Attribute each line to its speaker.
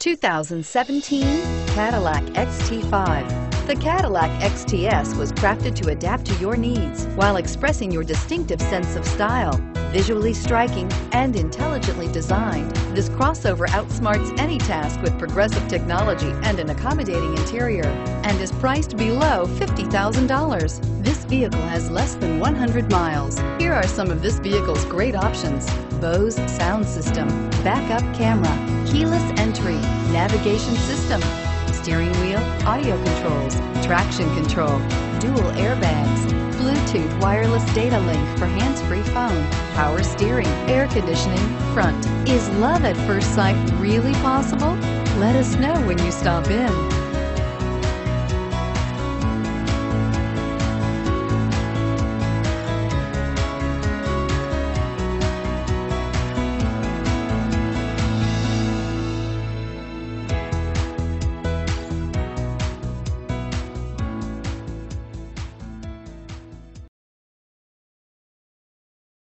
Speaker 1: 2017 Cadillac XT5. The Cadillac XT5 was crafted to adapt to your needs while expressing your distinctive sense of style. Visually striking and intelligently designed, this crossover outsmarts any task with progressive technology and an accommodating interior and is priced below $50,000. This vehicle has less than 100 miles. Here are some of this vehicle's great options. Bose sound system, backup camera, keyless entry, navigation system, steering wheel, audio controls, traction control, dual Bluetooth wireless data link for hands-free phone, power steering, air conditioning, front. Is love at first sight really possible? Let us know when you stop in.